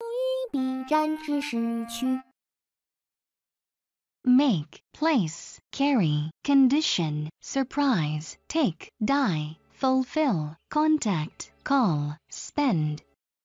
一笔沾之识区。 make, place, carry, condition, surprise, take, die, fulfill, contact, call, spend,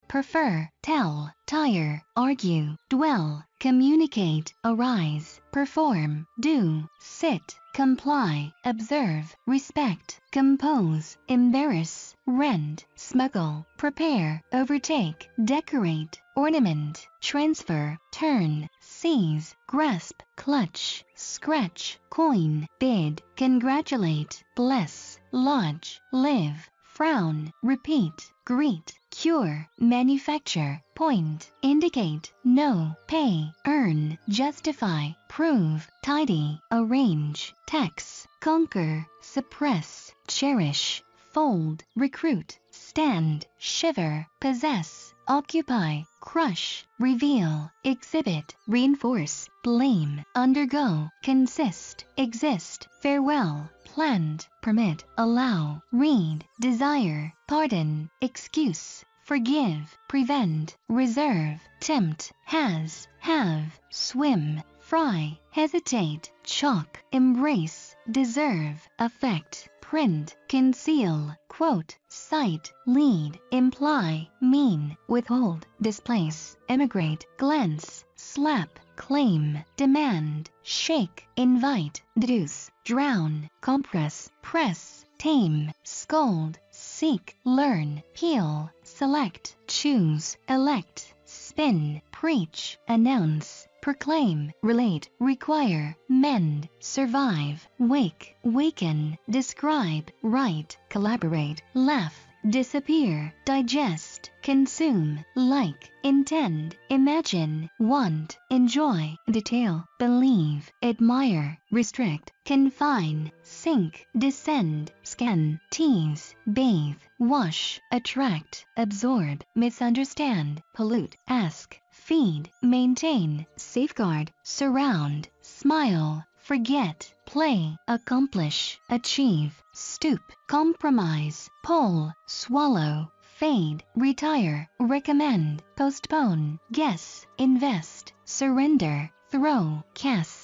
prefer, tell, tire, argue, dwell, communicate, arise, perform, do, sit, comply, observe, respect, compose, embarrass, rent, smuggle, prepare, overtake, decorate, ornament, transfer, turn, seize, grasp, clutch, scratch, coin, bid, congratulate, bless, lodge, live, frown, repeat, greet, cure, manufacture, point, indicate, know, pay, earn, justify, prove, tidy, arrange, tax, conquer, suppress, cherish, fold, recruit, stand, shiver, possess, occupy, crush, reveal, exhibit, reinforce, blame, undergo, consist, exist, farewell, planned, permit, allow, read, desire, pardon, excuse, forgive, prevent, reserve, tempt, has, have, swim, fry, hesitate, chalk, embrace, deserve, affect, print, conceal, quote, cite, lead, imply, mean, withhold, displace, emigrate, glance, slap, claim, demand, shake, invite, deduce, drown, compress, press, tame, scold, seek, learn, peel, select, choose, elect, spin, preach, announce, proclaim, relate, require, mend, survive, wake, waken, describe, write, collaborate, laugh, disappear, digest, consume, like, intend, imagine, want, enjoy, detail, believe, admire, restrict, confine, sink, descend, scan, tease, bathe, wash, attract, absorb, misunderstand, pollute, ask, feed, maintain, safeguard, surround, smile, forget, play, accomplish, achieve, stoop, compromise, pull, swallow, fade, retire, recommend, postpone, guess, invest, surrender, throw, cast,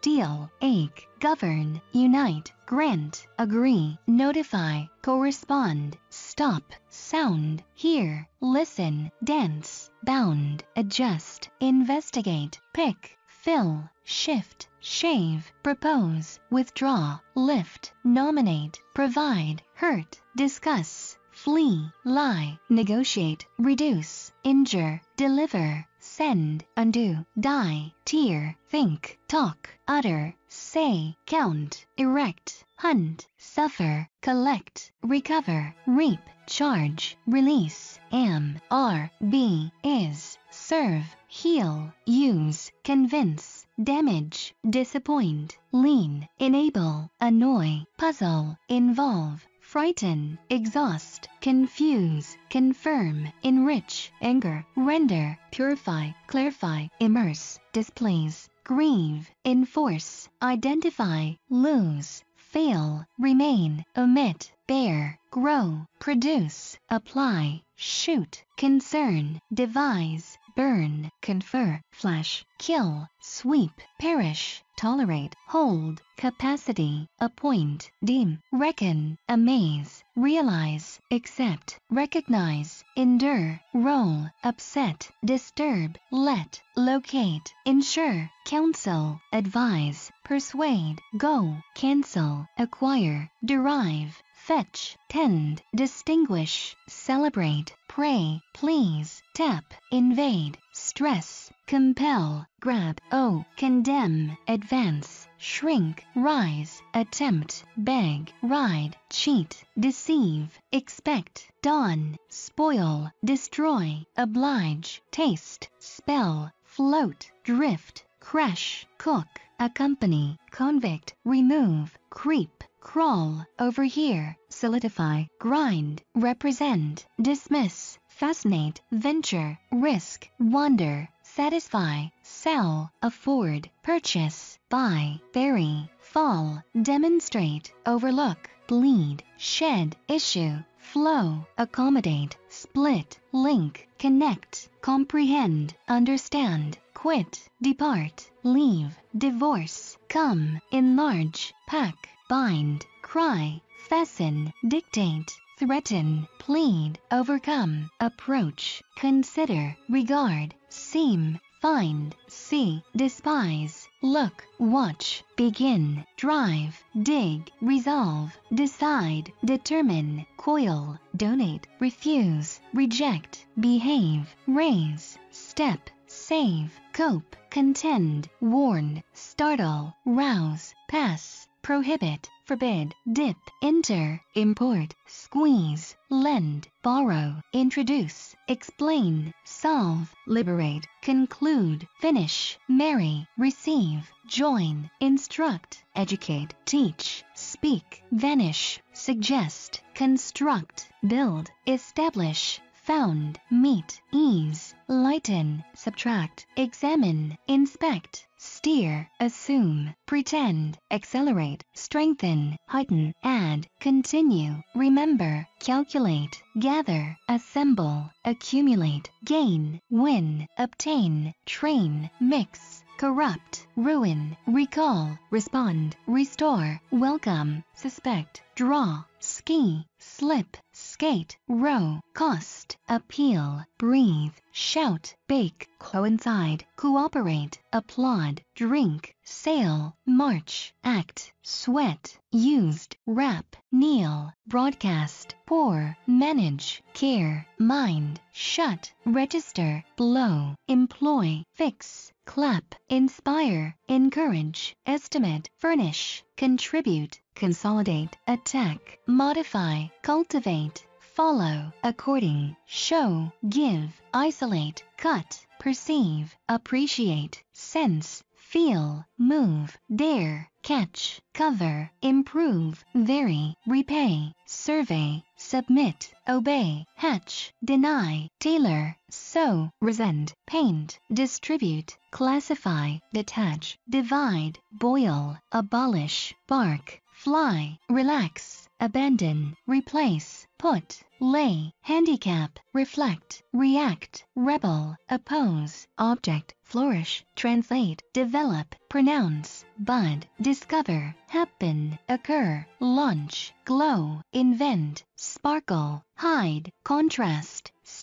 steal, ache, govern, unite, grant, agree, notify, correspond, stop, sound, hear, listen, dance, bound, adjust, investigate, pick, fill, shift, shave, propose, withdraw, lift, nominate, provide, hurt, discuss, flee, lie, negotiate, reduce, injure, deliver, send, undo, die, tear, think, talk, utter, say, count, erect, hunt, suffer, collect, recover, reap, charge, release, am, are, be, is, serve, heal, use, convince, damage, disappoint, lean, enable, annoy, puzzle, involve, frighten, exhaust, confuse, confirm, enrich, anger, render, purify, clarify, immerse, displease, grieve, enforce, identify, lose, fail, remain, omit, bear, grow, produce, apply, shoot, concern, devise, burn, confer, flash, kill, sweep, perish, tolerate, hold, capacity, appoint, deem, reckon, amaze, realize, accept, recognize, endure, roll, upset, disturb, let, locate, ensure, counsel, advise, persuade, go, cancel, acquire, derive, fetch, tend, distinguish, celebrate, pray, please, tap, invade, stress, compel, grab, owe, condemn, advance, shrink, rise, attempt, beg, ride, cheat, deceive, expect, dawn, spoil, destroy, oblige, taste, spell, float, drift, crash, cook, accompany, convict, remove, creep, crawl, overhear, solidify, grind, represent, dismiss, fascinate, venture, risk, wander, satisfy, sell, afford, purchase, buy, bury, fall, demonstrate, overlook, bleed, shed, issue, flow, accommodate, split, link, connect, comprehend, understand, quit, depart, leave, divorce, come, enlarge, pack, bind, cry, fasten, dictate, threaten, plead, overcome, approach, consider, regard, seem, find, see, despise, look, watch, begin, drive, dig, resolve, decide, determine, coil, donate, refuse, reject, behave, raise, step, save, cope, contend, warn, startle, rouse, pass, prohibit, forbid, dip, enter, import, squeeze, lend, borrow, introduce, explain, solve, liberate, conclude, finish, marry, receive, join, instruct, educate, teach, speak, vanish, suggest, construct, build, establish, found, meet, ease, lighten, subtract, examine, inspect, steer, assume, pretend, accelerate, strengthen, heighten, add, continue, remember, calculate, gather, assemble, accumulate, gain, win, obtain, train, mix, corrupt, ruin, recall, respond, restore, welcome, suspect, draw, ski, slip, skate, row, cost, appeal, breathe, shout, bake, coincide, cooperate, applaud, drink, sail, march, act, sweat, used, rap, kneel, broadcast, pour, manage, care, mind, shut, register, blow, employ, fix, clap, inspire, encourage, estimate, furnish, contribute, consolidate, attack, modify, cultivate, follow, according, show, give, isolate, cut, perceive, appreciate, sense, feel, move, dare, catch, cover, improve, vary, repay, survey, submit, obey, hatch, deny, tailor, sew, resent, paint, distribute, classify, detach, divide, boil, abolish, bark, fly, relax, abandon, replace, put, lay, handicap, reflect, react, rebel, oppose, object, flourish, translate, develop, pronounce, bud, discover, happen, occur, launch, glow, invent, sparkle, hide, contrast,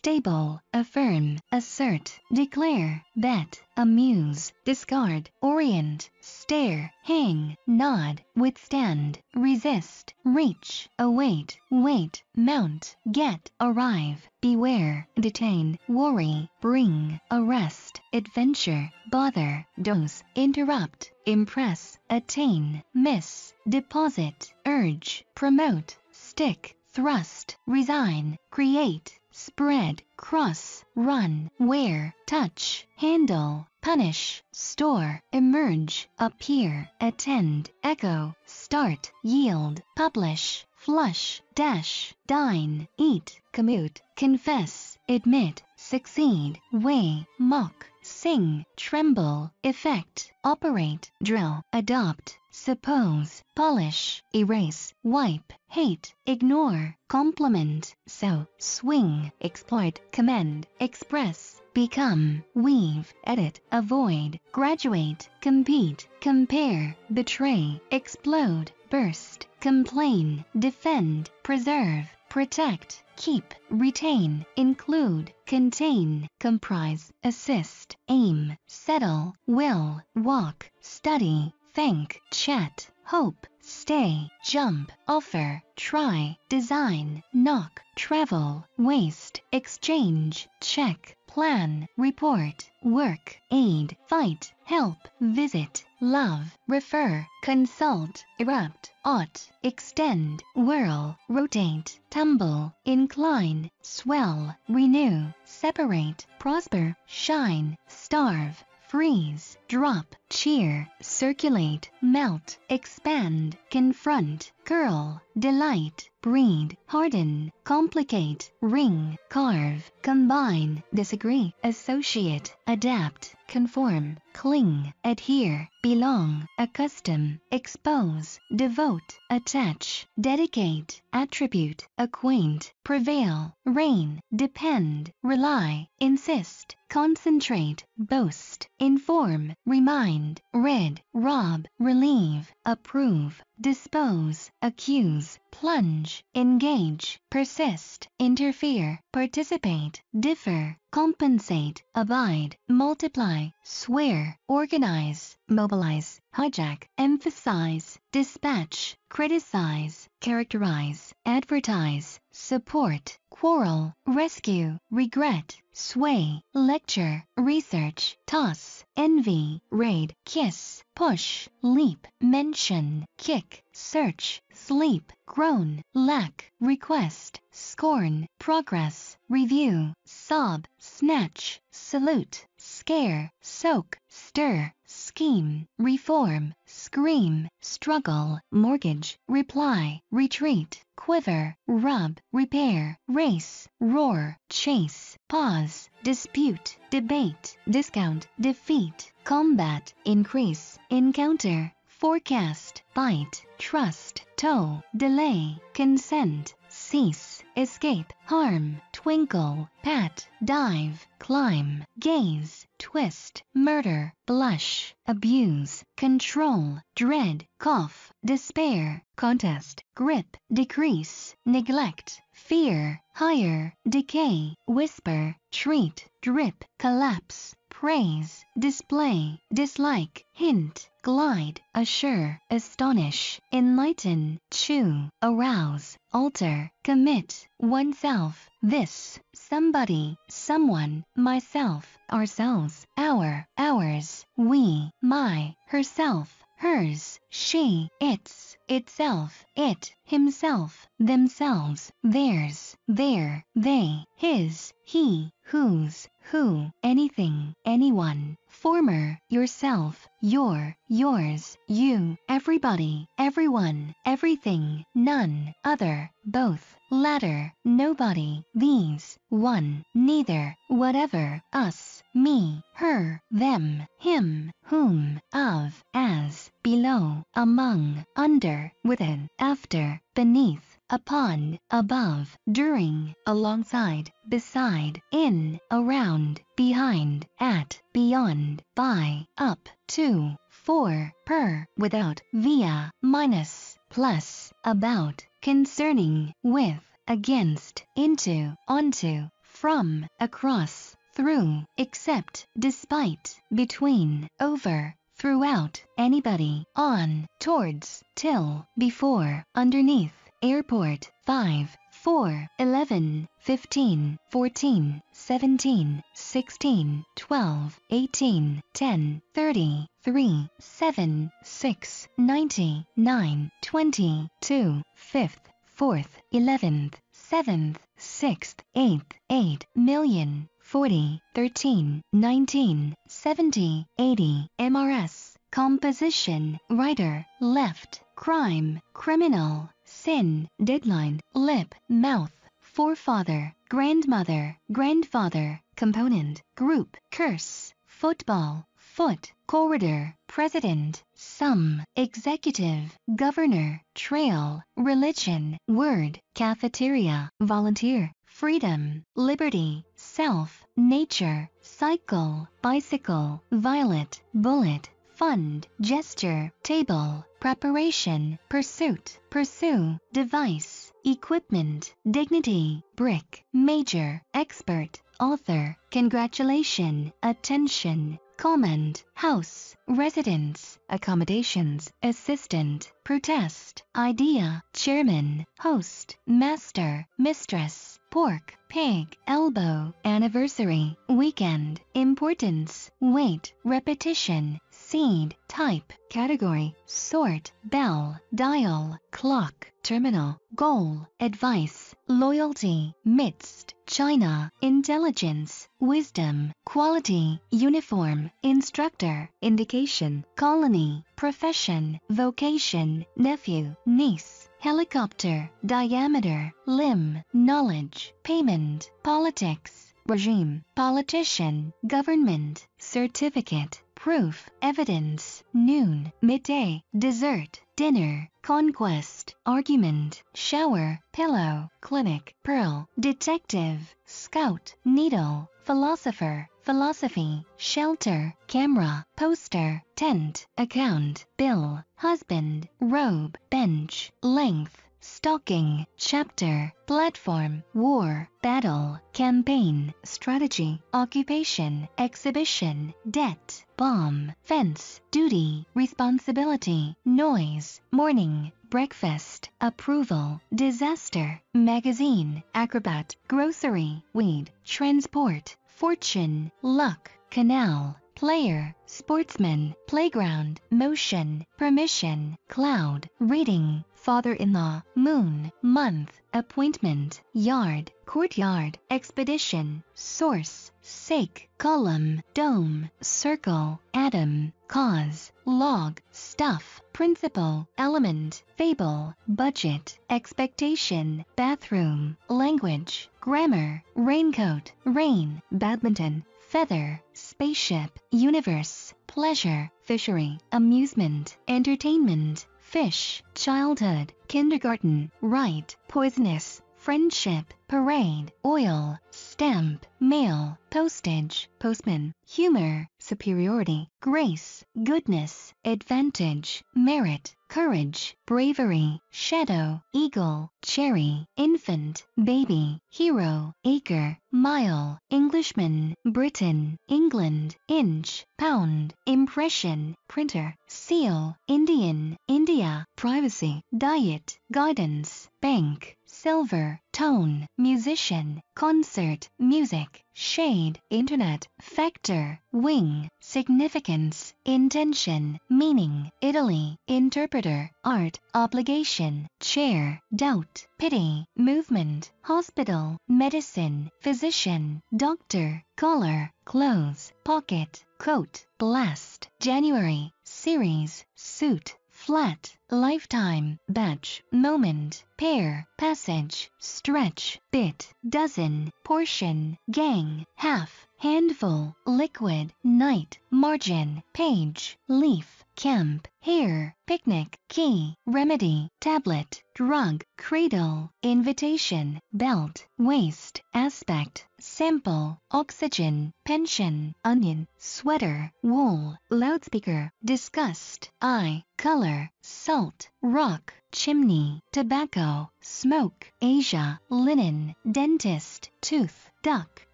stable, affirm, assert, declare, bet, amuse, discard, orient, stare, hang, nod, withstand, resist, reach, await, wait, mount, get, arrive, beware, detain, worry, bring, arrest, adventure, bother, dose, interrupt, impress, attain, miss, deposit, urge, promote, stick, thrust, resign, create, spread, cross, run, wear, touch, handle, punish, store, emerge, appear, attend, echo, start, yield, publish, flush, dash, dine, eat, commute, confess, admit, succeed, weigh, mock, sing, tremble, effect, operate, drill, adopt, suppose, polish, erase, wipe, hate, ignore, compliment, sow, swing, exploit, commend, express, become, weave, edit, avoid, graduate, compete, compare, betray, explode, burst, complain, defend, preserve, protect, keep, retain, include, contain, comprise, assist, aim, settle, will, walk, study, thank, chat, hope, stay, jump, offer, try, design, knock, travel, waste, exchange, check, plan, report, work, aid, fight, help, visit, love, refer, consult, erupt, ought, extend, whirl, rotate, tumble, incline, swell, renew, separate, prosper, shine, starve, freeze, drop, cheer, circulate, melt, expand, confront, curl, delight, breed, harden, complicate, ring, carve, combine, disagree, associate, adapt, conform, cling, adhere, belong, accustom, expose, devote, attach, dedicate, attribute, acquaint, prevail, reign, depend, rely, insist, concentrate, boast, inform, remind, rid, rob, relieve, approve, dispose, accuse, plunge, engage, persist, interfere, participate, differ, compensate, abide, multiply, swear, organize, mobilize, hijack, emphasize, dispatch, criticize, characterize, advertise, support, quarrel, rescue, regret, sway, lecture, research, toss, envy, raid, kiss, push, leap, mention, kick, search, sleep, groan, lack, request, scorn, progress, review, sob, snatch, salute, scare, soak, stir, scheme, reform, scream, struggle, mortgage, reply, retreat, quiver, rub, repair, race, roar, chase, pause, dispute, debate, discount, defeat, combat, increase, encounter, forecast, bite, trust, tow, delay, consent, cease, escape, harm, twinkle, pat, dive, climb, gaze, twist, murder, blush, abuse, control, dread, cough, despair, contest, grip, decrease, neglect, fear, hire, decay, whisper, treat, drip, collapse, praise, display, dislike, hint, glide, assure, astonish, enlighten, chew, arouse, alter, commit, oneself, this, somebody, someone, myself, ourselves, our, ours, we, my, herself, hers, she, its, itself, it, himself, themselves, theirs, their, they, his, he, whose, who, anything, anyone, former, yourself, your, yours, you, everybody, everyone, everything, none, other, both, latter, nobody, these, one, neither, whatever, us, me, her, them, him, whom, of, as, below, among, under, within, after, beneath, upon, above, during, alongside, beside, in, around, behind, at, beyond, by, up, to, for, per, without, via, minus, plus, about, concerning, with, against, into, onto, from, across, through, except, despite, between, over, throughout, anybody, on, towards, till, before, underneath, airport, 5, 4, 11, 15, 14, 17, 16, 12, 18, 10, 30, 3, 7, 6, 90, 9, 20, 2, 5th, 4th, 11th, 7th, 6th, 8th, 8 million, 40, 13, 19, 70, 80, MRS, composition, writer, left, crime, criminal, sin, deadline, lip, mouth, forefather, grandmother, grandfather, component, group, curse, football, foot, corridor, president, sum, executive, governor, trail, religion, word, cafeteria, volunteer, freedom, liberty, self, nature, cycle, bicycle, violet, bullet, fund, gesture, table, preparation, pursuit, pursue, device, equipment, dignity, brick, major, expert, author, congratulation, attention, comment, house, residence, accommodations, assistant, protest, idea, chairman, host, master, mistress, pork, pig, elbow, anniversary, weekend, importance, weight, repetition, seed, type, category, sort, bell, dial, clock, terminal, goal, advice, loyalty, midst, China, intelligence, wisdom, quality, uniform, instructor, indication, colony, profession, vocation, nephew, niece, helicopter, diameter, limb, knowledge, payment, politics, regime, politician, government, certificate, proof, evidence, noon, midday, dessert, dinner, conquest, argument, shower, pillow, clinic, pearl, detective, scout, needle, philosopher, philosophy, shelter, camera, poster, tent, account, bill, husband, robe, bench, length, stocking, chapter, platform, war, battle, campaign, strategy, occupation, exhibition, debt, bomb, fence, duty, responsibility, noise, morning, breakfast, approval, disaster, magazine, acrobat, grocery, weed, transport, fortune, luck, canal, player, sportsman, playground, motion, permission, cloud, reading, father-in-law, moon, month, appointment, yard, courtyard, expedition, source, sake, column, dome, circle, atom, cause, log, stuff, principle, element, fable, budget, expectation, bathroom, language, grammar, raincoat, rain, badminton, feather, spaceship, universe, pleasure, fishery, amusement, entertainment, fish, childhood, kindergarten, right, poisonous, friendship, parade, oil, stamp, mail, postage, postman, humor, superiority, grace, goodness, advantage, merit, courage, bravery, shadow, eagle, cherry, infant, baby, hero, acre, mile, Englishman, Britain, England, inch, pound, impression, printer, seal, Indian, India, privacy, diet, guidance, bank, silver, tone, musician, concert, music, shade, internet, factor, wing, significance, intention, meaning, Italy, interpreter, art, obligation, chair, doubt, pity, movement, hospital, medicine, physician, doctor, collar, clothes, pocket, coat, blast, January, series, suit, flat, lifetime, batch, moment, pair, passage, stretch, bit, dozen, portion, gang, half, handful, liquid, night, margin, page, leaf, camp, hair, picnic, key, remedy, tablet, drug, cradle, invitation, belt, waist, aspect, sample, oxygen, pension, onion, sweater, wool, loudspeaker, disgust, eye, color, salt, rock, chimney, tobacco, smoke, Asia, linen, dentist, tooth, duck,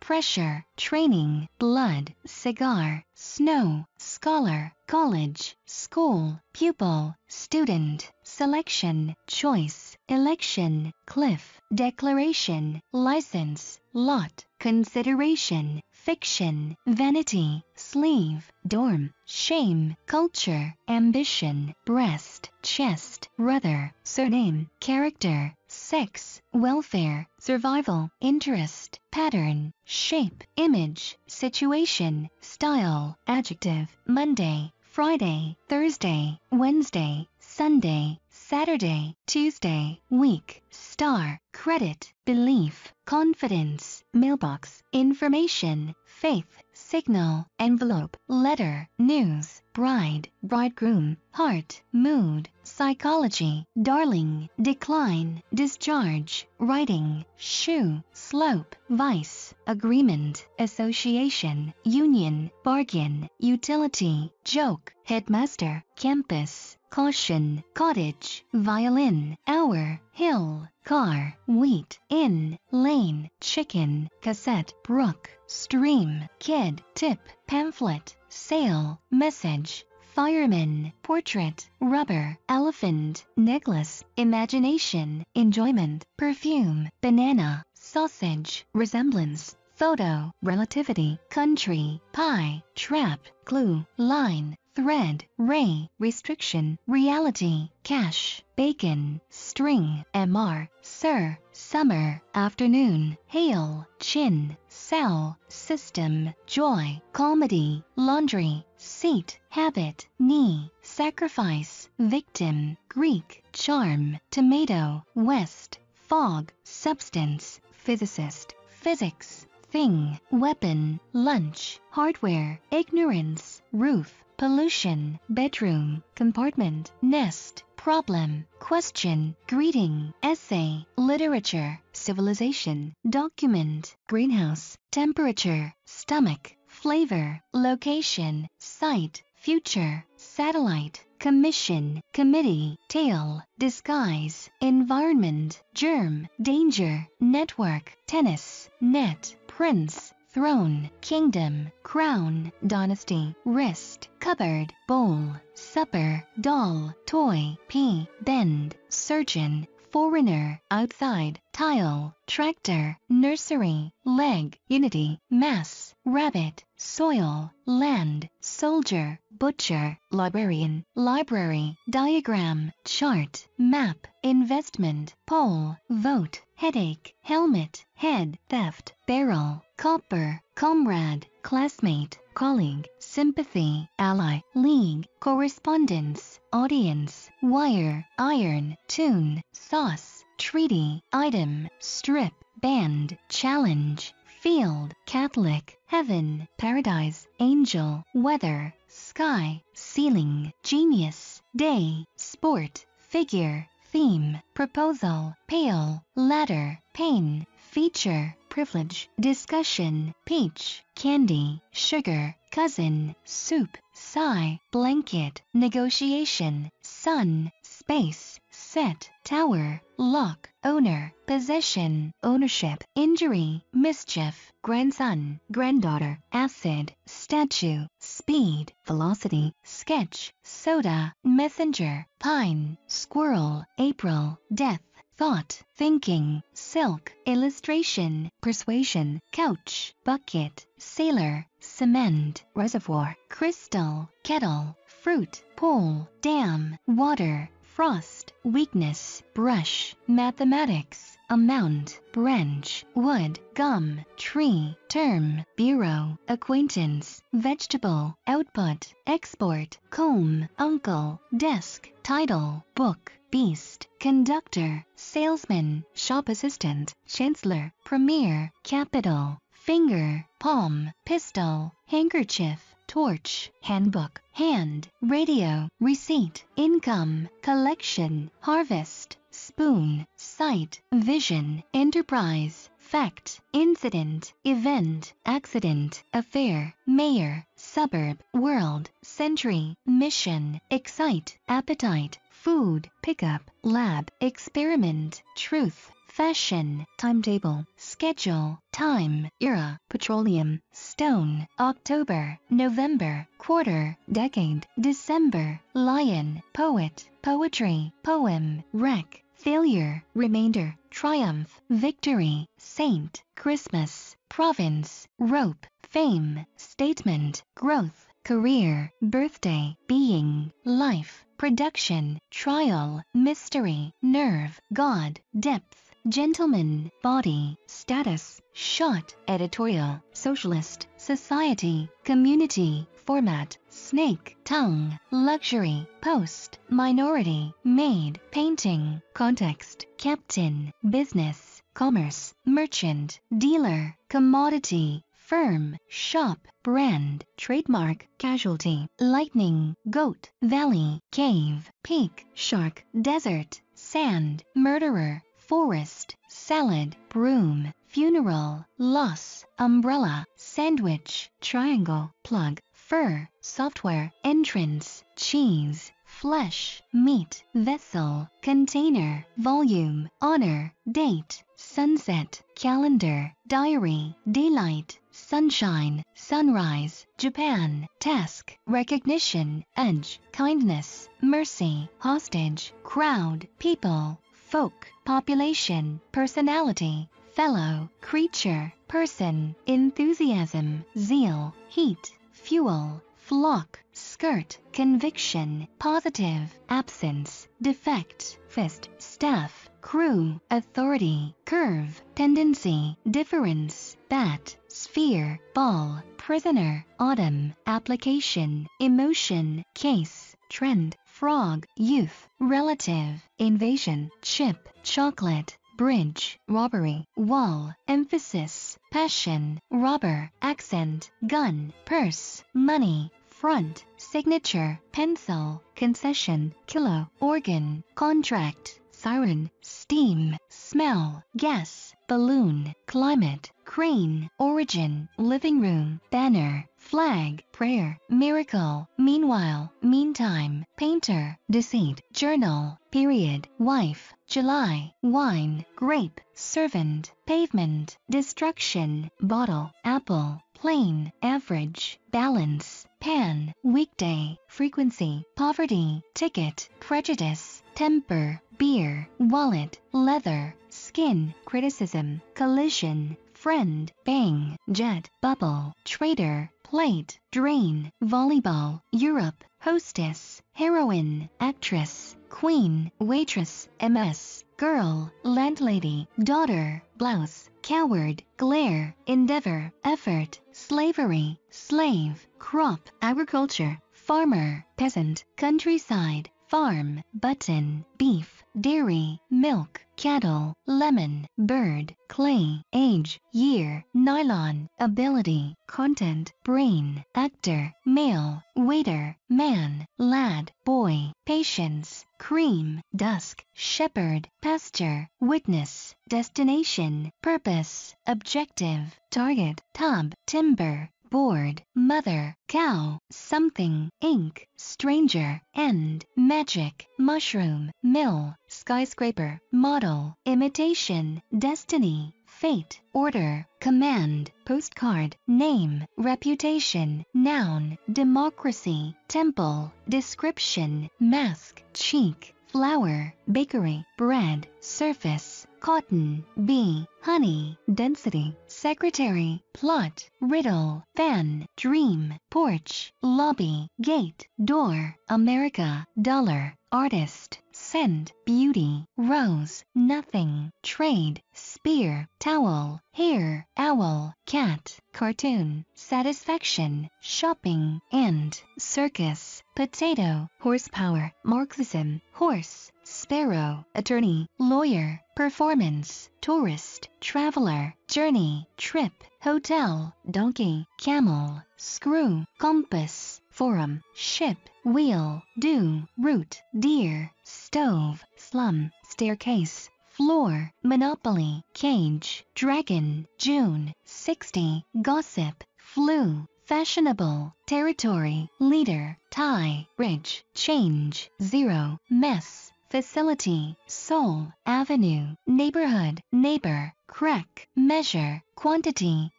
pressure, training, blood, cigar, snow, scholar, college, school, pupil, student, selection, choice, election, cliff, declaration, license, lot, consideration, fiction, vanity, sleeve, dorm, shame, culture, ambition, breast, chest, brother, surname, character, sex, welfare, survival, interest, pattern, shape, image, situation, style, adjective, Monday, Friday, Thursday, Wednesday, Sunday, Saturday, Tuesday, week, star, credit, belief, confidence, mailbox, information, faith, signal, envelope, letter, news, bride, bridegroom, heart, mood, psychology, darling, decline, discharge, writing, shoe, slope, vice, agreement, association, union, bargain, utility, joke, headmaster, campus, caution, cottage, violin, hour, hill, car, wheat, in, lane, chicken, cassette, brook, stream, kid, tip, pamphlet, sale, message, fireman, portrait, rubber, elephant, necklace, imagination, enjoyment, perfume, banana, sausage, resemblance, photo, relativity, country, pie, trap, glue, line, thread, ray, restriction, reality, cash, bacon, string, mr, sir, summer, afternoon, hail, chin, cell, system, joy, comedy, laundry, seat, habit, knee, sacrifice, victim, Greek, charm, tomato, west, fog, substance, physicist, physics, thing, weapon, lunch, hardware, ignorance, roof, pollution, bedroom, compartment, nest, problem, question, greeting, essay, literature, civilization, document, greenhouse, temperature, stomach, flavor, location, site, future, satellite, commission, committee, tail, disguise, environment, germ, danger, network, tennis, net, prince, throne, kingdom, crown, dynasty, wrist, cupboard, bowl, supper, doll, toy, pea, bend, surgeon, foreigner, outside, tile, tractor, nursery, leg, unity, mass, rabbit, soil, land, soldier, butcher, librarian, library, diagram, chart, map, investment, poll, vote, headache, helmet, head, theft, barrel, copper, comrade, classmate, colleague, sympathy, ally, league, correspondence, audience, wire, iron, tune, sauce, treaty, item, strip, band, challenge, field, Catholic, heaven, paradise, angel, weather, sky, ceiling, genius, day, sport, figure, theme, proposal, pale, ladder, pain, feature, privilege, discussion, peach, candy, sugar, cousin, soup, sigh, blanket, negotiation, sun, space, set, tower, lock, owner, possession, ownership, injury, mischief, grandson, granddaughter, acid, statue, speed, velocity, sketch, soda, messenger, pine, squirrel, April, death, thought, thinking, silk, illustration, persuasion, couch, bucket, sailor, cement, reservoir, crystal, kettle, fruit, pool, dam, water, frost, weakness, brush, mathematics, amount, branch, wood, gum, tree, term, bureau, acquaintance, vegetable, output, export, comb, uncle, desk, title, book, beast, conductor, salesman, shop assistant, chancellor, premier, capital, finger, palm, pistol, handkerchief, torch, handbook, hand, radio, receipt, income, collection, harvest, spoon, sight, vision, enterprise, fact, incident, event, accident, affair, mayor, suburb, world, century, mission, excite, appetite, food, pickup, lab, experiment, truth, fashion, timetable, schedule, time, era, petroleum, stone, October, November, quarter, decade, December, lion, poet, poetry, poem, wreck, failure, remainder, triumph, victory, saint, Christmas, province, rope, fame, statement, growth, career, birthday, being, life, production, trial, mystery, nerve, God, depth, gentleman, body, status, shot, editorial, socialist, society, community, format, snake, tongue, luxury, post, minority, maid, painting, context, captain, business, commerce, merchant, dealer, commodity, firm, shop, brand, trademark, casualty, lightning, goat, valley, cave, peak, shark, desert, sand, murderer, forest, salad, broom, funeral, loss, umbrella, sandwich, triangle, plug, fur, software, entrance, cheese, flesh, meat, vessel, container, volume, honor, date, sunset, calendar, diary, daylight, sunshine, sunrise, Japan, task, recognition, edge, kindness, mercy, hostage, crowd, people, folk, population, personality, fellow, creature, person, enthusiasm, zeal, heat, fuel, flock, skirt, conviction, positive, absence, defect, fist, staff, crew, authority, curve, tendency, difference, bat, sphere, ball, prisoner, autumn, application, emotion, case, trend, frog, youth, relative, invasion, chip, chocolate, bridge, robbery, wall, emphasis, passion, robber, accent, gun, purse, money, front, signature, pencil, concession, kilo, organ, contract, siren, steam, smell, gas, balloon, climate, crane, origin, living room, banner, flag, prayer, miracle, meanwhile, meantime, painter, deceit, journal, period, wife, July, wine, grape, servant, pavement, destruction, bottle, apple, plane, average, balance, pan, weekday, frequency, poverty, ticket, prejudice, temper, beer, wallet, leather, skin, criticism, collision, friend, bang, jet, bubble, trader, plate, drain, volleyball, Europe, hostess, heroine, actress, queen, waitress, MS, girl, landlady, daughter, blouse, coward, glare, endeavor, effort, slavery, slave, crop, agriculture, farmer, peasant, countryside, farm, button, beef, dairy, milk, cattle, lemon, bird, clay, age, year, nylon, ability, content, brain, actor, male, waiter, man, lad, boy, patience, cream, dusk, shepherd, pasture, witness, destination, purpose, objective, target, tub, timber, board, mother, cow, something, ink, stranger, end, magic, mushroom, mill, skyscraper, model, imitation, destiny, fate, order, command, postcard, name, reputation, noun, democracy, temple, description, mask, cheek, flower, bakery, bread, surface, cotton, bee, honey, density, secretary, plot, riddle, fan, dream, porch, lobby, gate, door, America, dollar, artist, scent, beauty, rose, nothing, trade, spear, towel, hair, owl, cat, cartoon, satisfaction, shopping, ant, circus, potato, horsepower, Marxism, horse, sparrow, attorney, lawyer, performance, tourist, traveler, journey, trip, hotel, donkey, camel, screw, compass, forum, ship, wheel, do, root, deer, stove, slum, staircase, floor, monopoly, cage, dragon, June, 60, gossip, flu, fashionable, territory, leader, tie, ridge, change, zero, mess, facility, soul, avenue, neighborhood, neighbor, crack, measure, quantity,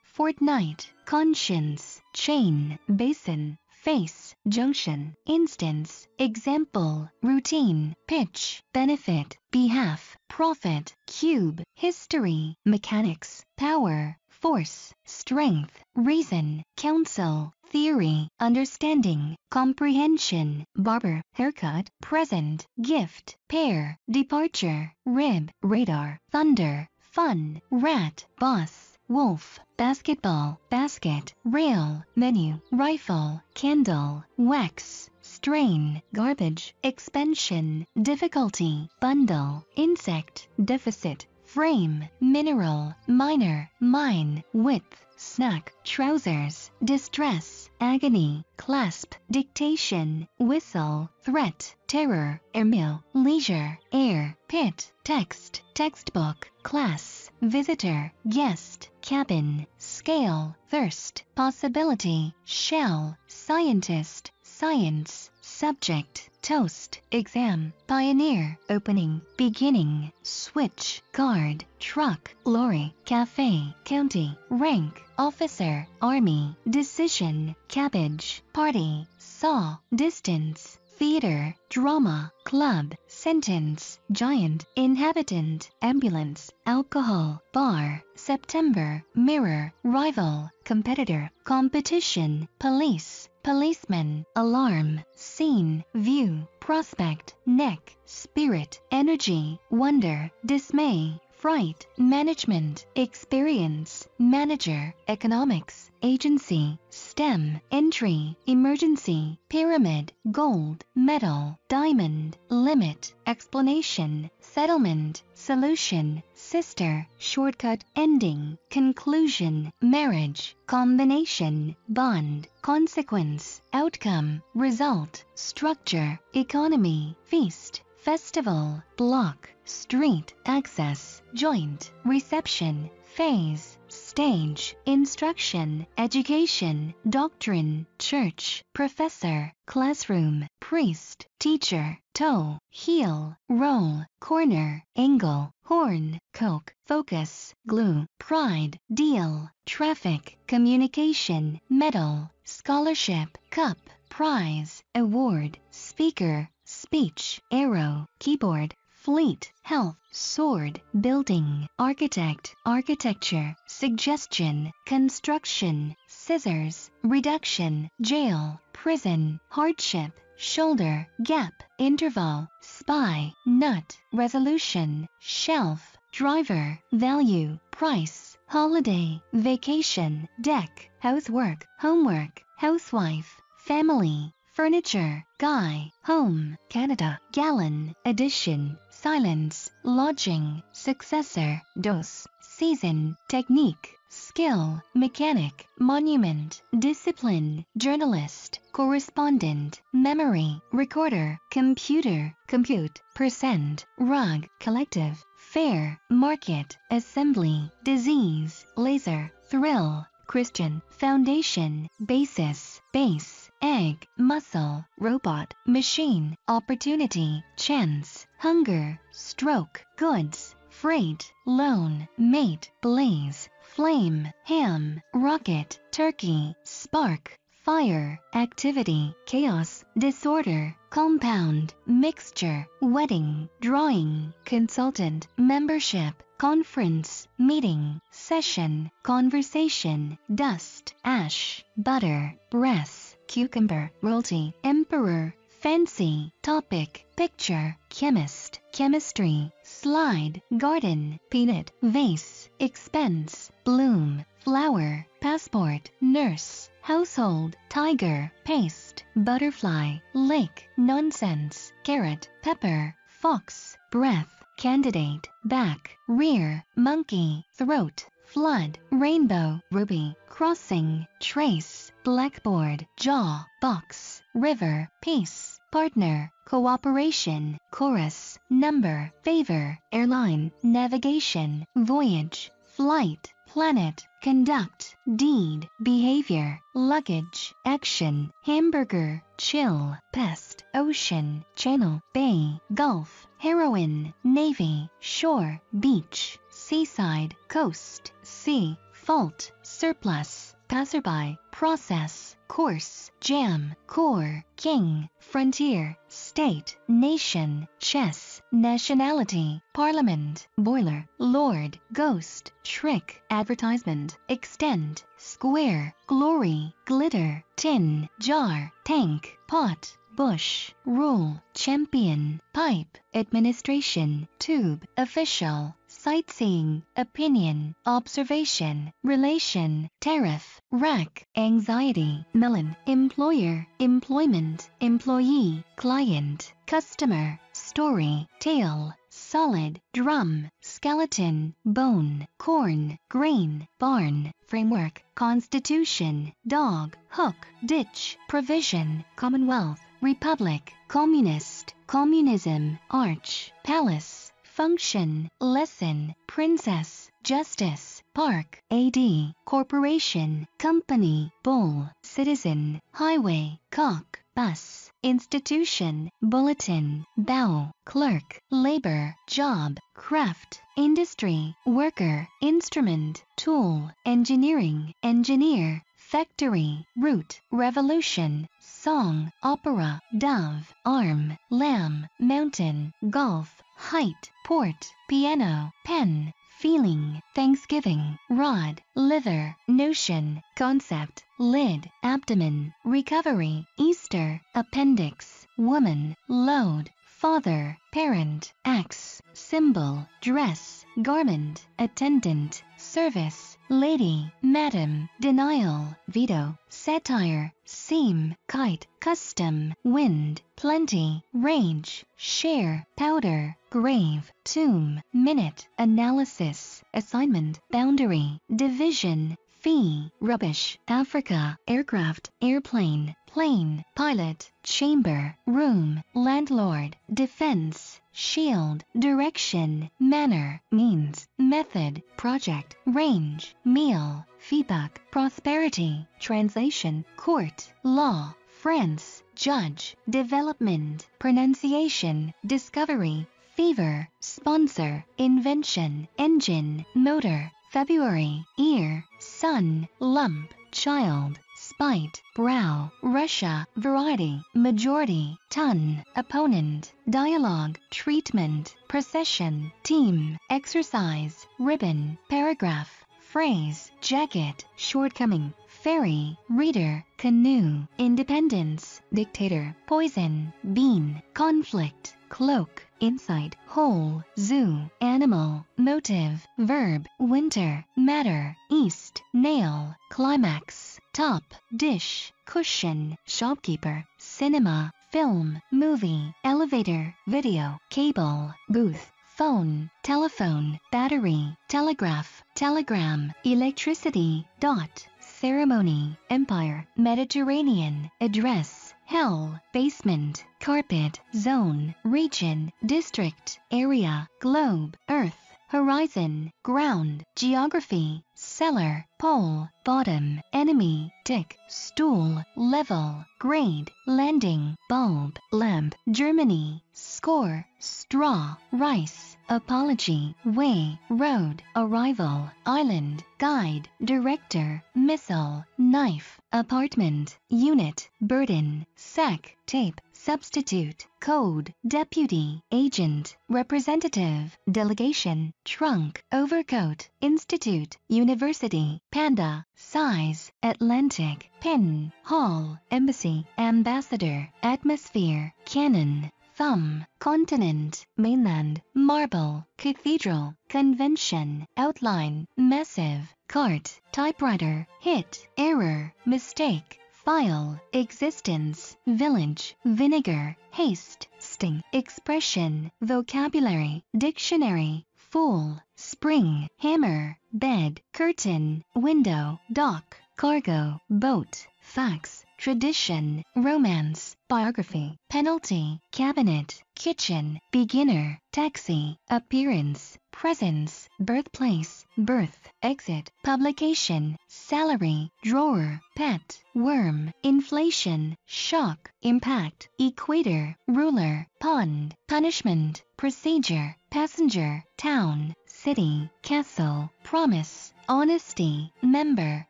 fortnight, conscience, chain, basin, face, junction, instance, example, routine, pitch, benefit, behalf, profit, cube, history, mechanics, power, force, strength, reason, counsel, theory, understanding, comprehension, barber, haircut, present, gift, pair, departure, rib, radar, thunder, fun, rat, boss, wolf, basketball, basket, rail, menu, rifle, candle, wax, strain, garbage, expansion, difficulty, bundle, insect, deficit, frame, mineral, minor, mine, width, snack, trousers, distress, agony, clasp, dictation, whistle, threat, terror, email, leisure, air, pit, text, textbook, class, visitor, guest, cabin, scale, thirst, possibility, shell, scientist, science, subject, toast, exam, pioneer, opening, beginning, switch, guard, truck, lorry, cafe, county, rank, officer, army, decision, cabbage, party, saw, distance, theater, drama, club, sentence, giant, inhabitant, ambulance, alcohol, bar, September, mirror, rival, competitor, competition, police, policeman, alarm, scene, view, prospect, neck, spirit, energy, wonder, dismay, fright, management, experience, manager, economics, agency, stem, entry, emergency, pyramid, gold, metal, diamond, limit, explanation, settlement, solution, sister, shortcut, ending, conclusion, marriage, combination, bond, consequence, outcome, result, structure, economy, feast, festival, block, street, access, joint, reception, phase, stage, instruction, education, doctrine, church, professor, classroom, priest, teacher, toe, heel, roll, corner, angle, horn, coke, focus, glue, pride, deal, traffic, communication, medal, scholarship, cup, prize, award, speaker, speech, arrow, keyboard, fleet, health, sword, building, architect, architecture, suggestion, construction, scissors, reduction, jail, prison, hardship, shoulder, gap, interval, spy, nut, resolution, shelf, driver, value, price, holiday, vacation, deck, housework, homework, housewife, family, furniture, guy, home, Canada, gallon, addition, silence, lodging, successor, dose, season, technique, skill, mechanic, monument, discipline, journalist, correspondent, memory, recorder, computer, compute, percent, rug, collective, fair, market, assembly, disease, laser, thrill, Christian, foundation, basis, base, egg, muscle, robot, machine, opportunity, chance, hunger, stroke, goods, freight, loan, mate, blaze, flame, ham, rocket, turkey, spark, fire, activity, chaos, disorder, compound, mixture, wedding, drawing, consultant, membership, conference, meeting, session, conversation, dust, ash, butter, breath, cucumber, royalty, emperor, fancy, topic, picture, chemist, chemistry, slide, garden, peanut, vase, expense, bloom, flower, passport, nurse, household, tiger, paste, butterfly, lake, nonsense, carrot, pepper, fox, breath, candidate, back, rear, monkey, throat, flood, rainbow, ruby, crossing, trace, blackboard, jaw, box, river, peace, partner, cooperation, chorus, number, favor, airline, navigation, voyage, flight, planet, conduct, deed, behavior, luggage, action, hamburger, chill, pest, ocean, channel, bay, gulf, heroin, navy, shore, beach, seaside, coast, sea, fault, surplus, passerby, process, course, jam, core, king, frontier, state, nation, chess, nationality, parliament, boiler, lord, ghost, trick, advertisement, extend, square, glory, glitter, tin, jar, tank, pot, bush, rule, champion, pipe, administration, tube, official, sightseeing, opinion, observation, relation, tariff, rack, anxiety, melon, employer, employment, employee, client, customer, story, tail, solid, drum, skeleton, bone, corn, grain, barn, framework, constitution, dog, hook, ditch, provision, commonwealth, republic, communist, communism, arch, palace, function, lesson, princess, justice, park, AD, corporation, company, bull, citizen, highway, cock, bus, institution, bulletin, bow, clerk, labor, job, craft, industry, worker, instrument, tool, engineering, engineer, factory, Root, revolution, song, opera, dove, arm, lamb, mountain, golf, height, port, piano, pen, feeling, thanksgiving, rod, liver, notion, concept, lid, abdomen, recovery, Easter, appendix, woman, load, father, parent, axe, symbol, dress, garment, attendant, service, lady, madam, denial, veto, satire, seam, kite, custom, wind, plenty, range, share, powder, grave, tomb, minute, analysis, assignment, boundary, division, fee, rubbish, Africa, aircraft, airplane, plane, pilot, chamber, room, landlord, defense, shield, direction, manner, means, method, project, range, meal, feedback, prosperity, translation, court, law, France, judge, development, pronunciation, discovery, fever, sponsor, invention, engine, motor, February, ear, sun, lump, child, spite, brow, Russia, variety, majority, ton, opponent, dialogue, treatment, procession, team, exercise, ribbon, paragraph, phrase, jacket, shortcoming, ferry, reader, canoe, independence, dictator, poison, bean, conflict, cloak, insight, whole, zoo, animal, motive, verb, winter, matter, east, nail, climax, top, dish, cushion, shopkeeper, cinema, film, movie, elevator, video, cable, booth, phone, telephone, battery, telegraph, telegram, electricity, dot, ceremony, empire, Mediterranean, address, hell, basement, carpet, zone, region, district, area, globe, earth, horizon, ground, geography, cellar, pole, bottom, enemy, tick, stool, level, grade, landing, bulb, lamp, Germany, score, straw, rice, apology, way, road, arrival, island, guide, director, missile, knife, apartment, unit, burden, sack, tape, substitute, code, deputy, agent, representative, delegation, trunk, overcoat, institute, university, panda, size, Atlantic, pin, hall, embassy, ambassador, atmosphere, cannon, thumb, continent, mainland, marble, cathedral, convention, outline, massive, cart, typewriter, hit, error, mistake, file, existence, village, vinegar, haste, sting, expression, vocabulary, dictionary, fool, spring, hammer, bed, curtain, window, dock, cargo, boat, fax, tradition, romance, biography, penalty, cabinet, kitchen, beginner, taxi, appearance, presence, birthplace, birth, exit, publication, salary, drawer, pet, worm, inflation, shock, impact, equator, ruler, pond, punishment, procedure, passenger, town, city, castle, promise, honesty, member,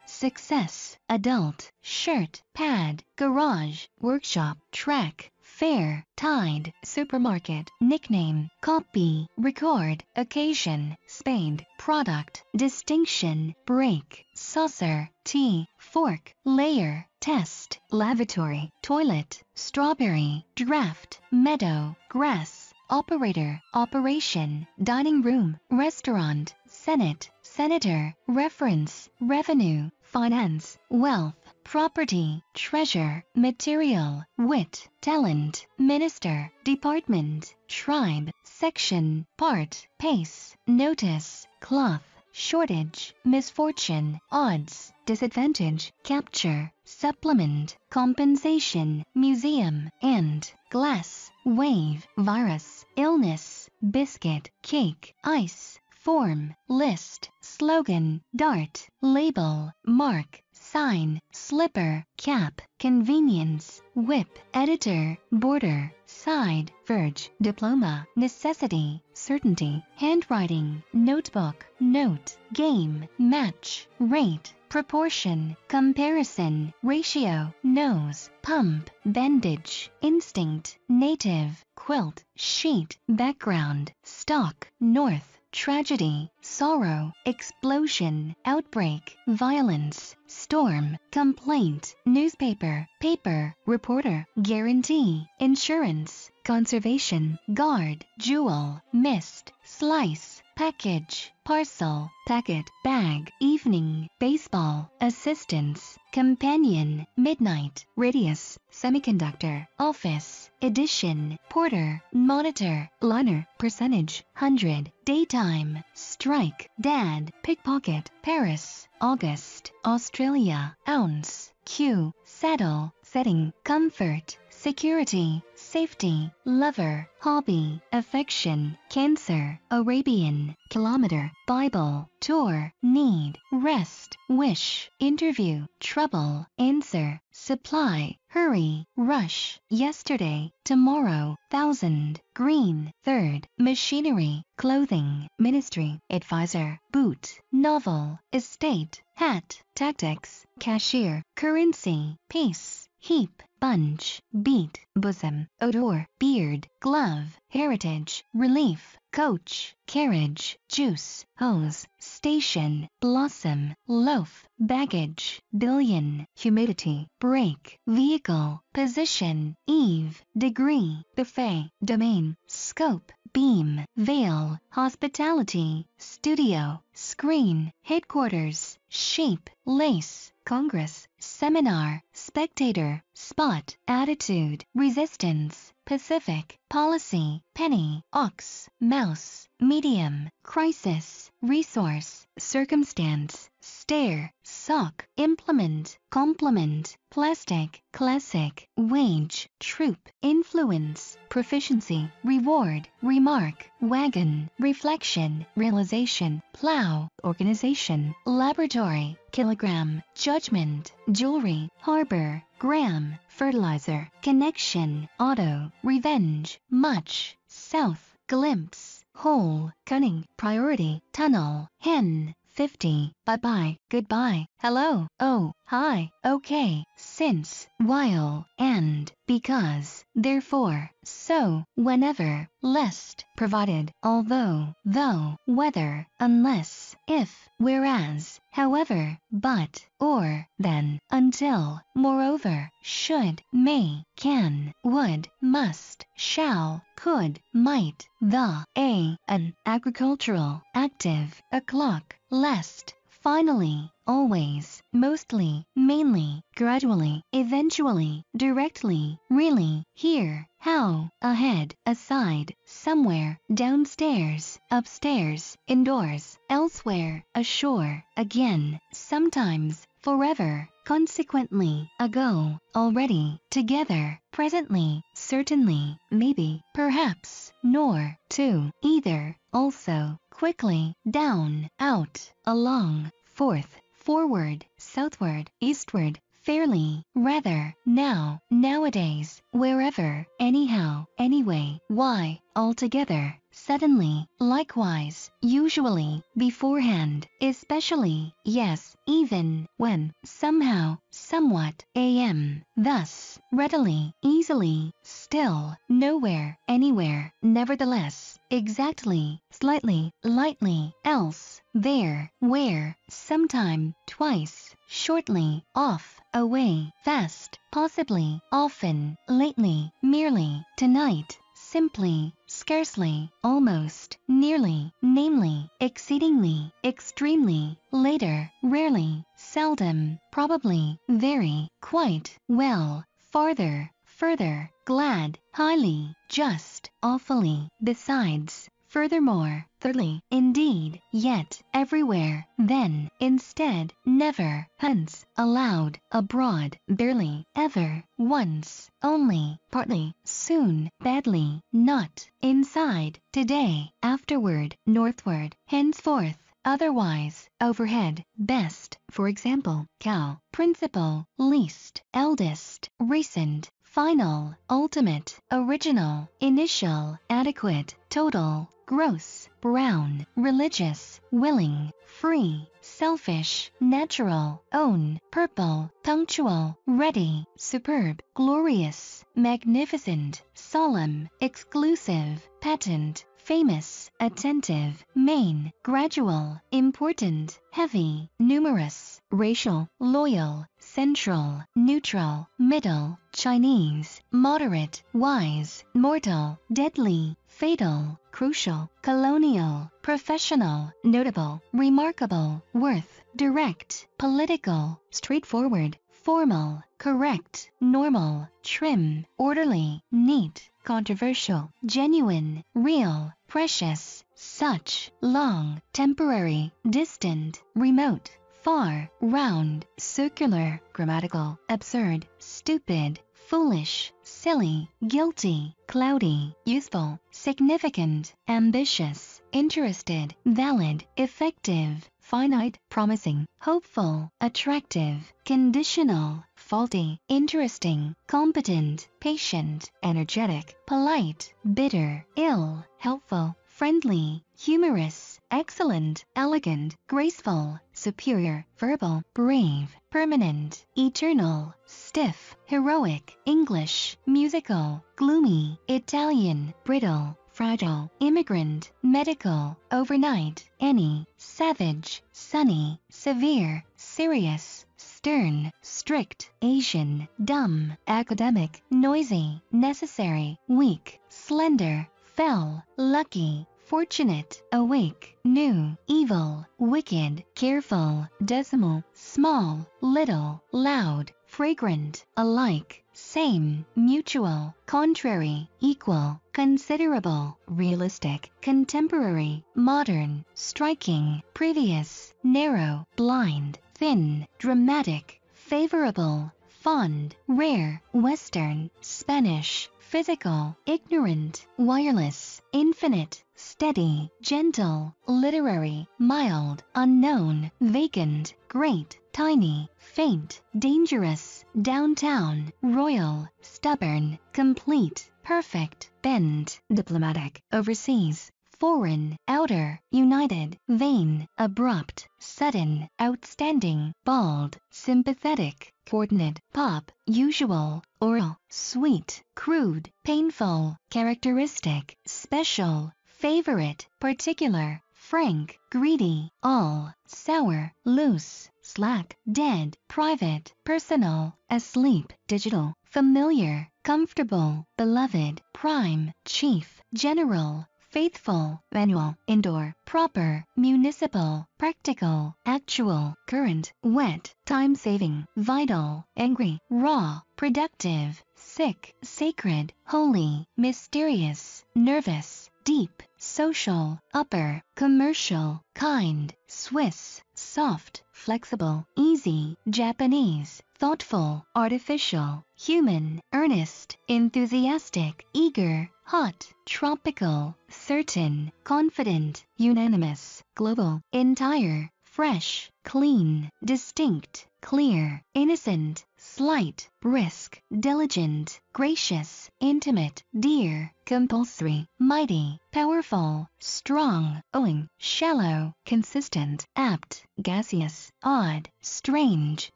success, adult, shirt, pad, garage, workshop, track, fair, tide, supermarket, nickname, copy, record, occasion, spade, product, distinction, break, saucer, tea, fork, layer, test, lavatory, toilet, strawberry, draft, meadow, grass, operator, operation, dining room, restaurant, senate, senator, reference, revenue, finance, wealth, property, treasure, material, wit, talent, minister, department, tribe, section, part, pace, notice, cloth, shortage, misfortune, odds, disadvantage, capture, supplement, compensation, museum, and glass, wave, virus, illness, biscuit, cake, ice, form, list, slogan, dart, label, mark, sign, slipper, cap, convenience, whip, editor, border, side, verge, diploma, necessity, certainty, handwriting, notebook, note, game, match, rate, proportion, comparison, ratio, nose, pump, bandage, instinct, native, quilt, sheet, background, stock, north, tragedy, sorrow, explosion, outbreak, violence, storm, complaint, newspaper, paper, reporter, guarantee, insurance, conservation, guard, jewel, mist, slice, package, parcel, packet, bag, evening, baseball, assistance, companion, midnight, radius, semiconductor, office, edition, porter, monitor, liner, percentage, hundred, daytime, strike, dad, pickpocket, Paris, August, Australia, ounce, Q, saddle, setting, comfort, security, safety, lover, hobby, affection, cancer, Arabian, kilometer, Bible, tour, need, rest, wish, interview, trouble, answer, supply, hurry, rush, yesterday, tomorrow, thousand, green, third, machinery, clothing, ministry, advisor, boot, novel, estate, hat, tactics, cashier, currency, peace, heap, bunch, beat, bosom, odor, beard, glove, heritage, relief, coach, carriage, juice, hose, station, blossom, loaf, baggage, billion, humidity, brake, vehicle, position, eve, degree, buffet, domain, scope, beam, veil, hospitality, studio, screen, headquarters, shape, lace, congress, seminar, spectator, spot, attitude, resistance, Pacific, policy, penny, ox, mouse, medium, crisis, resource, circumstance, stare, sock, implement, complement, plastic, classic, wage, troop, influence, proficiency, reward, remark, wagon, reflection, realization, plow, organization, laboratory, kilogram, judgment, jewelry, harbor, gram, fertilizer, connection, auto, revenge, much, south, glimpse, hole, cunning, priority, tunnel, hen, 50, bye bye, goodbye, hello, oh, hi, okay, since, while, and, because, therefore, so, whenever, lest, provided, although, though, whether, unless, if, whereas, however, but, or, then, until, moreover, should, may, can, would, must, shall, could, might, the, a, an, agricultural, active, a clock, lest, finally, always, mostly, mainly, gradually, eventually, directly, really, here, how, ahead, aside, somewhere, downstairs, upstairs, indoors, elsewhere, ashore, again, sometimes, forever, consequently, ago, already, together, presently, certainly, maybe, perhaps, nor, to, either, also, quickly, down, out, along, forth, forward, southward, eastward, fairly, rather, now, nowadays, wherever, anyhow, anyway, why, altogether, suddenly, likewise, usually, beforehand, especially, yes, even, when, somehow, somewhat, am, thus, readily, easily, still, nowhere, anywhere, nevertheless, exactly, slightly, lightly, else, there, where, sometime, twice, shortly, off, away, fast, possibly, often, lately, merely, tonight, simply, scarcely, almost, nearly, namely, exceedingly, extremely, later, rarely, seldom, probably, very, quite, well, farther, further, glad, highly, just, awfully, besides, furthermore, thirdly, indeed, yet, everywhere, then, instead, never, hence, aloud, abroad, barely, ever, once, only, partly, soon, badly, not, inside, today, afterward, northward, henceforth, otherwise, overhead, best, for example, cow, principal, least, eldest, recent, final, ultimate, original, initial, adequate, total, gross, brown, religious, willing, free, selfish, natural, own, purple, punctual, ready, superb, glorious, magnificent, solemn, exclusive, patent, famous, attentive, main, gradual, important, heavy, numerous, racial, loyal, central, neutral, middle, Chinese, moderate, wise, mortal, deadly, fatal, crucial, colonial, professional, notable, remarkable, worth, direct, political, straightforward, formal, correct, normal, trim, orderly, neat, controversial, genuine, real, precious, such, long, temporary, distant, remote, far, round, circular, grammatical, absurd, stupid, foolish, silly, guilty, cloudy, useful, significant, ambitious, interested, valid, effective, finite, promising, hopeful, attractive, conditional, faulty, interesting, competent, patient, energetic, polite, bitter, ill, helpful, friendly, humorous, excellent, elegant, graceful, superior, verbal, brave, permanent, eternal, stiff, heroic, English, musical, gloomy, Italian, brittle, fragile, immigrant, medical, overnight, any, savage, sunny, severe, serious, stern, strict, Asian, dumb, academic, noisy, necessary, weak, slender, fell, lucky, fortunate, awake, new, evil, wicked, careful, decimal, small, little, loud, fragrant, alike, same, mutual, contrary, equal, considerable, realistic, contemporary, modern, striking, previous, narrow, blind, thin, dramatic, favorable, fond, rare, western, Spanish, physical, ignorant, wireless, infinite, steady, gentle, literary, mild, unknown, vacant, great, tiny, faint, dangerous, downtown, royal, stubborn, complete, perfect, bend, diplomatic, overseas, foreign, outer, united, vain, abrupt, sudden, outstanding, bald, sympathetic, coordinate, pop, usual, oral, sweet, crude, painful, characteristic, special, favorite, particular, frank, greedy, all, sour, loose, slack, dead, private, personal, asleep, digital, familiar, comfortable, beloved, prime, chief, general, faithful, manual, indoor, proper, municipal, practical, actual, current, wet, time-saving, vital, angry, raw, productive, sick, sacred, holy, mysterious, nervous, deep, social, upper, commercial, kind, Swiss, soft, flexible, easy, Japanese, thoughtful, artificial, human, earnest, enthusiastic, eager, hot, tropical, certain, confident, unanimous, global, entire, fresh, clean, distinct, clear, innocent, slight, brisk, diligent, gracious, intimate, dear, compulsory, mighty, powerful, strong, owing, shallow, consistent, apt, gaseous, odd, strange,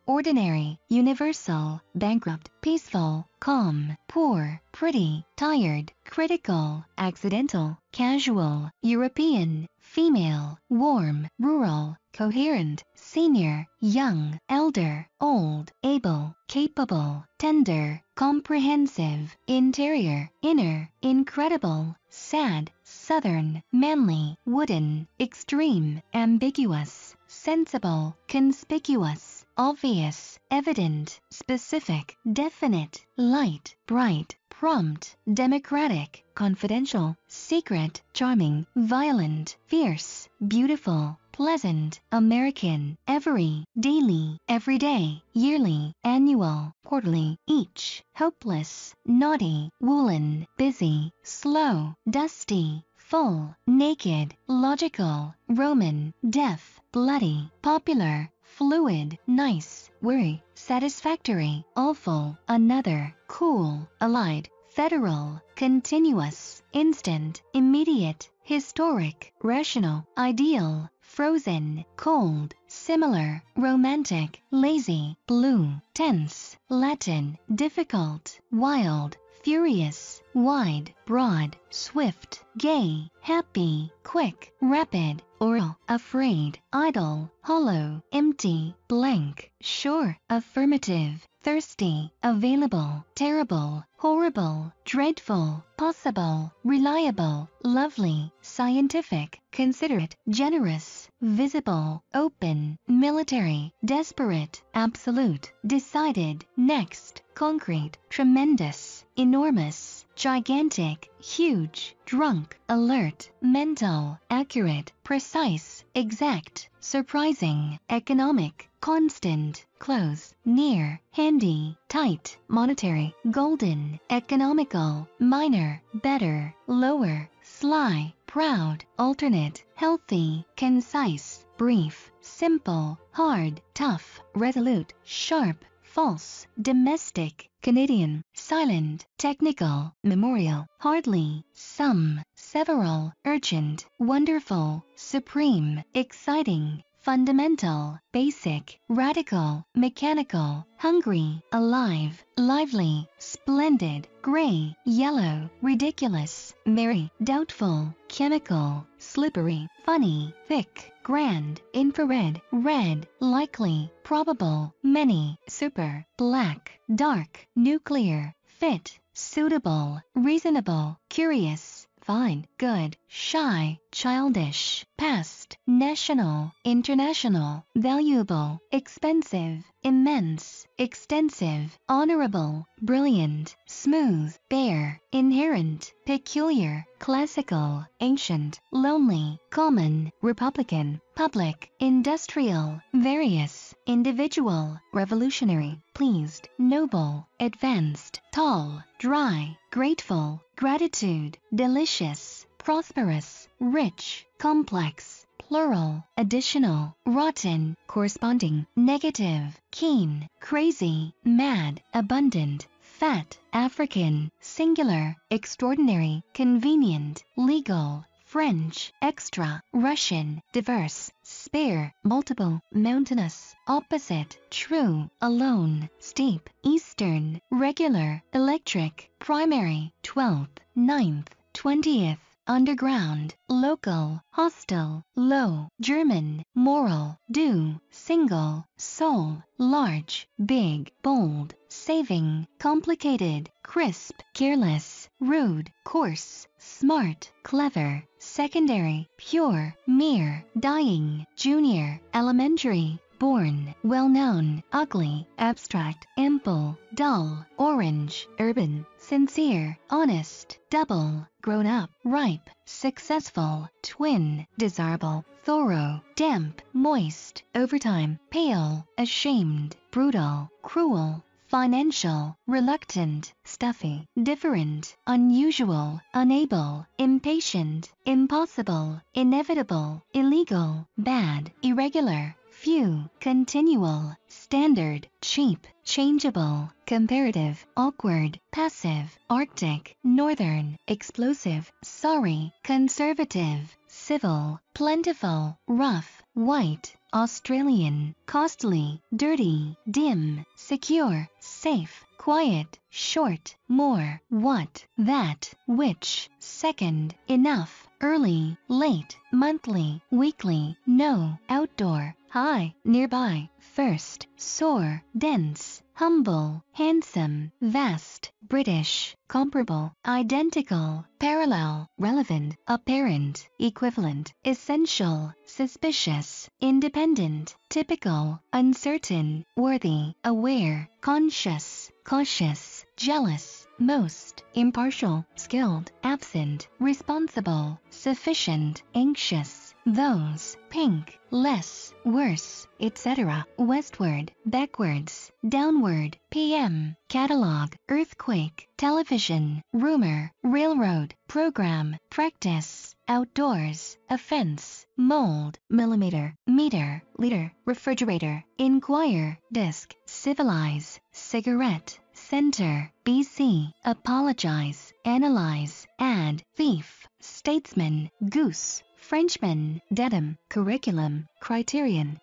ordinary, universal, bankrupt, peaceful, calm, poor, pretty, tired, critical, accidental, casual, European, female, warm, rural, coherent, senior, young, elder, old, able, capable, tender, comprehensive, interior, inner, incredible, sad, southern, manly, wooden, extreme, ambiguous, sensible, conspicuous, obvious, evident, specific, definite, light, bright, prompt, democratic, confidential, secret, charming, violent, fierce, beautiful, pleasant, American, every, daily, everyday, yearly, annual, quarterly, each, hopeless, naughty, woolen, busy, slow, dusty, full, naked, logical, Roman, deaf, bloody, popular, fluid, nice, worry, satisfactory, awful, another, cool, allied, federal, continuous, instant, immediate, historic, rational, ideal, frozen, cold, similar, romantic, lazy, blue, tense, Latin, difficult, wild, furious, wide, broad, swift, gay, happy, quick, rapid, oral, afraid, idle, hollow, empty, blank, sure, affirmative, thirsty, available, terrible, horrible, dreadful, possible, reliable, lovely, scientific, considerate, generous, visible, open, military, desperate, absolute, decided, next, concrete, tremendous, enormous, gigantic, huge, drunk, alert, mental, accurate, precise, exact, surprising, economic, constant, close, near, handy, tight, monetary, golden, economical, minor, better, lower, sly, proud, alternate, healthy, concise, brief, simple, hard, tough, resolute, sharp, false, domestic, Canadian, silent, technical, memorial, hardly, some, several, urgent, wonderful, supreme, exciting, fundamental, basic, radical, mechanical, hungry, alive, lively, splendid, gray, yellow, ridiculous, merry, doubtful, chemical, slippery, funny, thick, grand, infrared, red, likely, probable, many, super, black, dark, nuclear, fit, suitable, reasonable, curious, fine, good, shy, childish, past, national, international, valuable, expensive, immense, extensive, honorable, brilliant, smooth, bare, inherent, peculiar, classical, ancient, lonely, common, republican, public, industrial, various, individual, revolutionary, pleased, noble, advanced, tall, dry, grateful, gratitude, delicious, prosperous, rich, complex, plural, additional, rotten, corresponding, negative, keen, crazy, mad, abundant, fat, African, singular, extraordinary, convenient, legal, French, extra, Russian, diverse, spare, multiple, mountainous, opposite, true, alone, steep, eastern, regular, electric, primary, twelfth, ninth, twentieth, underground, local, hostile, low, German, moral, due, single, soul, large, big, bold, saving, complicated, crisp, careless, rude, coarse, smart, clever, secondary, pure, mere, dying, junior, elementary, born, well-known, ugly, abstract, ample, dull, orange, urban, sincere, honest, double, grown up, ripe, successful, twin, desirable, thorough, damp, moist, overtime, pale, ashamed, brutal, cruel, financial, reluctant, stuffy, different, unusual, unable, impatient, impossible, inevitable, illegal, bad, irregular, few, continual, standard, cheap, changeable, comparative, awkward, passive, arctic, northern, explosive, sorry, conservative, civil, plentiful, rough, white, Australian, costly, dirty, dim, secure, safe, quiet, short, more, what, that, which, second, enough, early, late, monthly, weekly, no, outdoor, high, nearby, first, sore, dense, humble, handsome, vast, British, comparable, identical, parallel, relevant, apparent, equivalent, essential, suspicious, independent, typical, uncertain, worthy, aware, conscious, cautious, jealous, most, impartial, skilled, absent, responsible, sufficient, anxious, those, pink, less, worse, etc. Westward, backwards, downward, PM, catalog, earthquake, television, rumor, railroad, program, practice, outdoors, offense, mold, millimeter, meter, liter, refrigerator, inquire, disc, civilize, cigarette, center, BC, apologize, analyze, add, thief, statesman, goose, Frenchman, datum, curriculum, criterion.